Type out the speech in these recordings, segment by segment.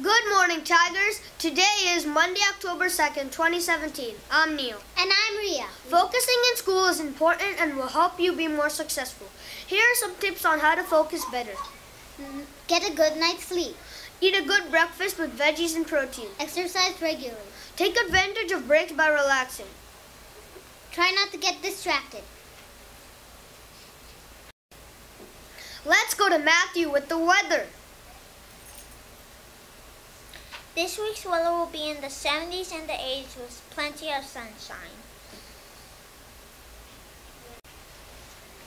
morning, Tigers. Today is Monday, October 2nd, 2017. I'm Neil. And I'm Ria. Focusing in school is important and will help you be more successful. Here are some tips on how to focus better. Mm, Get a good night's sleep. Eat a good breakfast with veggies and protein. Exercise regularly. Take advantage of breaks by relaxing. Try not to get distracted. Let's go to Matthew with the weather. This week's weather will be in the 70s and the 80s with plenty of sunshine.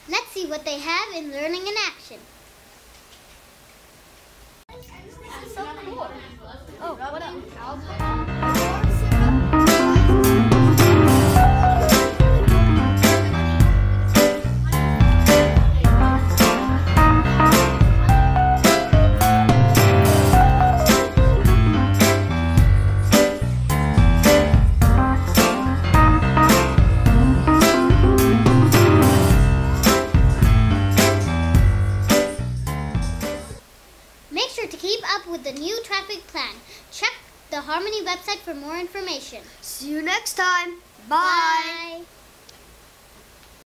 Let's see what they have in learning and action. So cool. Oh, what else? Keep up with the new traffic plan. Check the Harmony website for more information. See you next time. Bye. Bye.